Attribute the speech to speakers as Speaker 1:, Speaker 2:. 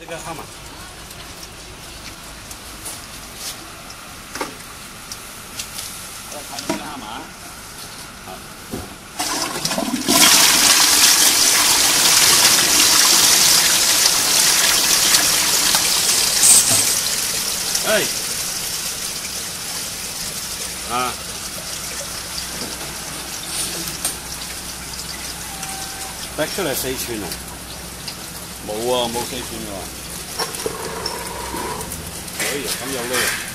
Speaker 1: 这个号码，再查个号码。哎，啊，再出来说一呢。冇啊，冇四寸啊，哎呀，咁有咩？